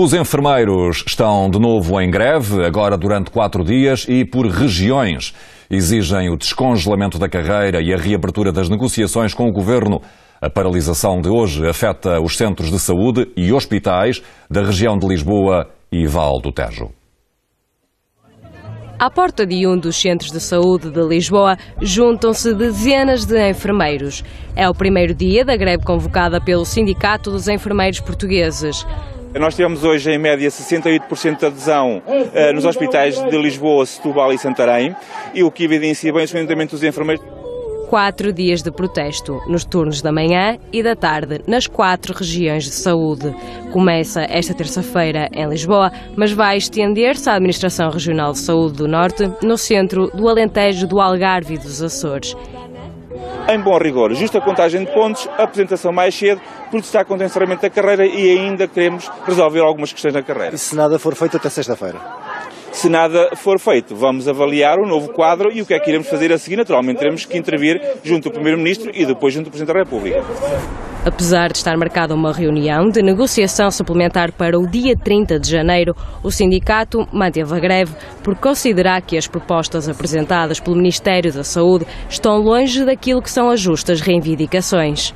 Os enfermeiros estão de novo em greve, agora durante quatro dias e por regiões. Exigem o descongelamento da carreira e a reabertura das negociações com o governo. A paralisação de hoje afeta os centros de saúde e hospitais da região de Lisboa e Val do Tejo. À porta de um dos centros de saúde de Lisboa juntam-se dezenas de enfermeiros. É o primeiro dia da greve convocada pelo Sindicato dos Enfermeiros Portugueses. Nós tivemos hoje, em média, 68% de adesão uh, nos hospitais de Lisboa, Setúbal e Santarém, e o que evidencia bem o desfundamento dos enfermeiros quatro dias de protesto, nos turnos da manhã e da tarde, nas quatro regiões de saúde. Começa esta terça-feira em Lisboa, mas vai estender-se à Administração Regional de Saúde do Norte, no centro do Alentejo, do Algarve e dos Açores. Em bom rigor, justa contagem de pontos, apresentação mais cedo, protestar contra o encerramento da carreira e ainda queremos resolver algumas questões na carreira. E se nada for feito até sexta-feira? Se nada for feito, vamos avaliar o novo quadro e o que é que iremos fazer a seguir. Naturalmente, teremos que intervir junto ao Primeiro-Ministro e depois junto ao Presidente da República. Apesar de estar marcada uma reunião de negociação suplementar para o dia 30 de janeiro, o sindicato manteve a greve por considerar que as propostas apresentadas pelo Ministério da Saúde estão longe daquilo que são as justas reivindicações.